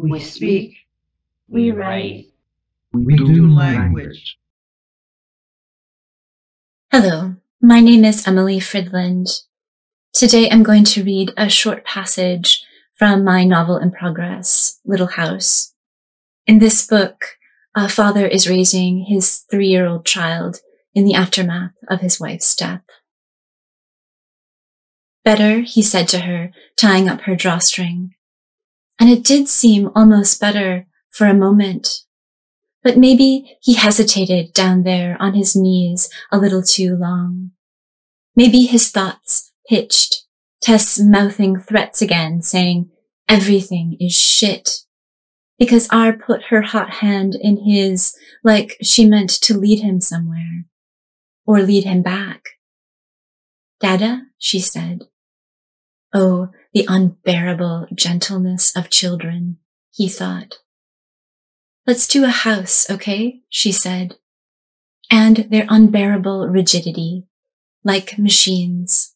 We speak. We write. We do language. Hello, my name is Emily Fridlund. Today I'm going to read a short passage from my novel in progress, Little House. In this book, a father is raising his three-year-old child in the aftermath of his wife's death. Better, he said to her, tying up her drawstring. And it did seem almost better for a moment. But maybe he hesitated down there on his knees a little too long. Maybe his thoughts pitched, Tess mouthing threats again, saying, everything is shit. Because R put her hot hand in his like she meant to lead him somewhere. Or lead him back. Dada, she said, Oh, the unbearable gentleness of children, he thought. Let's do a house, okay? she said. And their unbearable rigidity, like machines.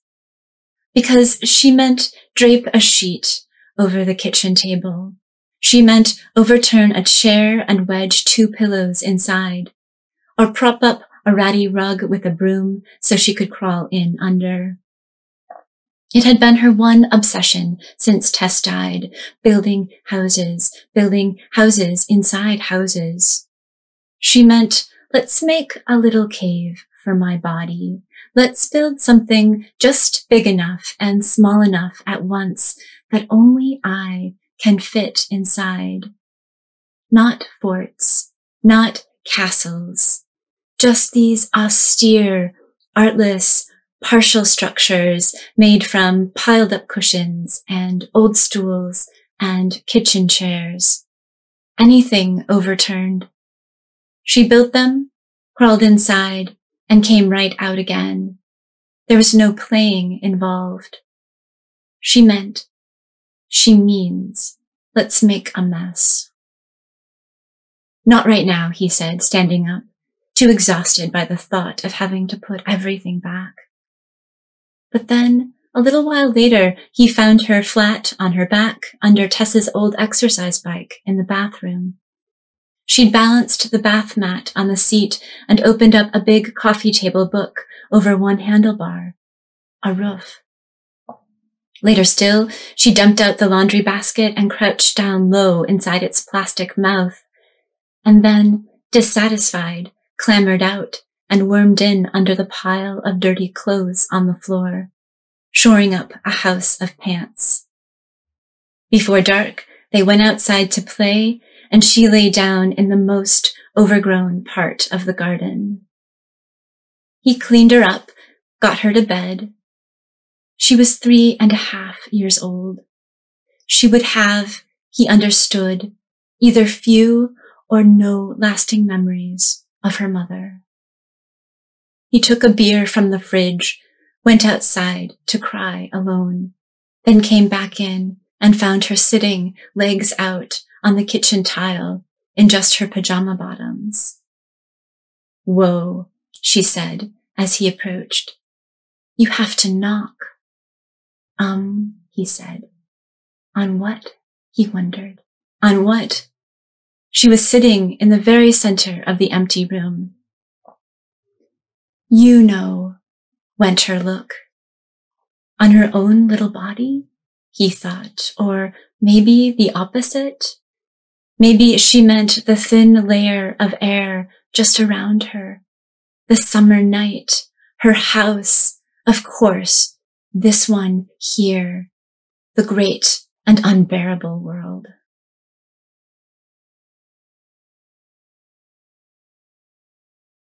Because she meant drape a sheet over the kitchen table. She meant overturn a chair and wedge two pillows inside, or prop up a ratty rug with a broom so she could crawl in under. It had been her one obsession since Tess died, building houses, building houses inside houses. She meant, let's make a little cave for my body. Let's build something just big enough and small enough at once that only I can fit inside. Not forts, not castles, just these austere, artless, partial structures made from piled up cushions and old stools and kitchen chairs. Anything overturned. She built them, crawled inside, and came right out again. There was no playing involved. She meant, she means, let's make a mess. Not right now, he said, standing up, too exhausted by the thought of having to put everything back. But then, a little while later, he found her flat on her back under Tess's old exercise bike in the bathroom. She'd balanced the bath mat on the seat and opened up a big coffee table book over one handlebar. A roof. Later still, she dumped out the laundry basket and crouched down low inside its plastic mouth. And then, dissatisfied, clambered out and wormed in under the pile of dirty clothes on the floor, shoring up a house of pants. Before dark, they went outside to play, and she lay down in the most overgrown part of the garden. He cleaned her up, got her to bed. She was three and a half years old. She would have, he understood, either few or no lasting memories of her mother. He took a beer from the fridge, went outside to cry alone, then came back in and found her sitting, legs out, on the kitchen tile in just her pajama bottoms. Whoa, she said as he approached. You have to knock. Um, he said. On what? He wondered. On what? She was sitting in the very center of the empty room, you know, went her look. On her own little body, he thought, or maybe the opposite. Maybe she meant the thin layer of air just around her, the summer night, her house, of course, this one here, the great and unbearable world.